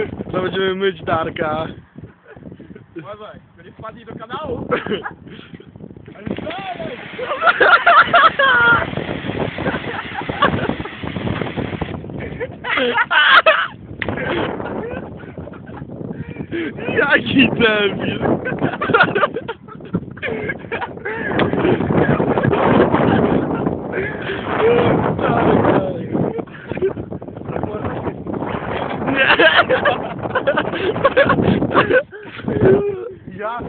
To będziemy myć Darka. Uważaj, to nie wpadnij do kanału. Ale dalej! Jaki debil! ja.